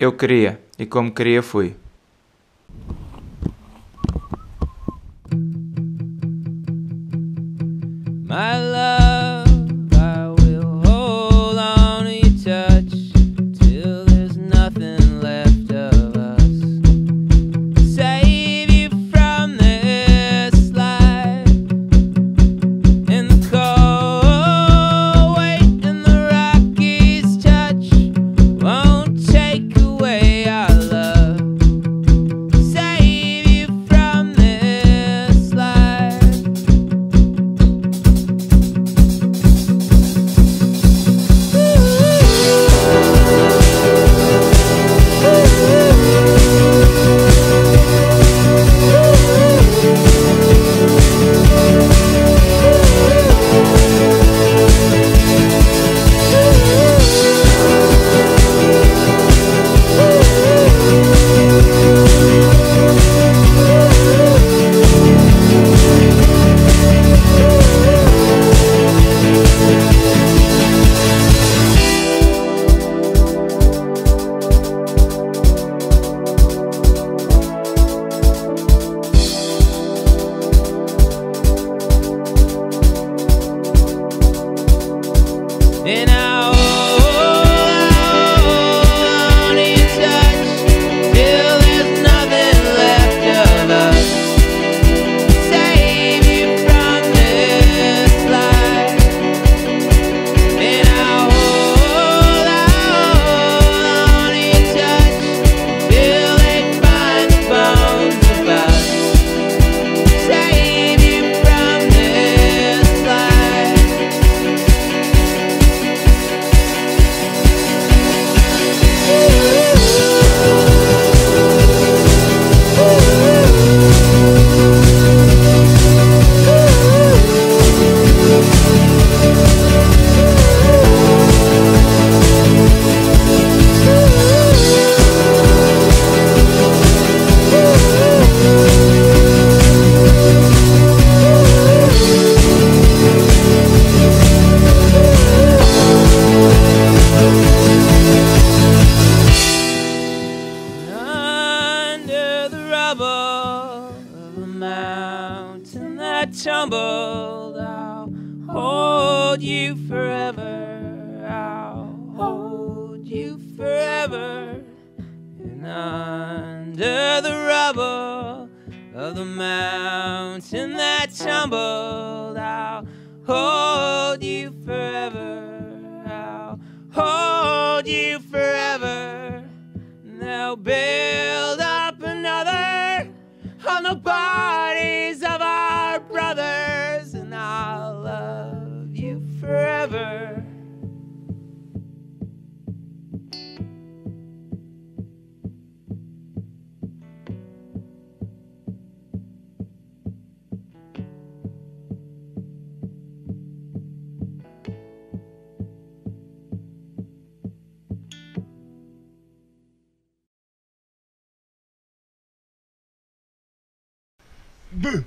Eu queria, e como queria fui. tumbled, I'll hold you forever. I'll hold you forever. And under the rubble of the mountain that tumbled, I'll hold you forever. I'll hold you forever. Now, baby. Bœuf.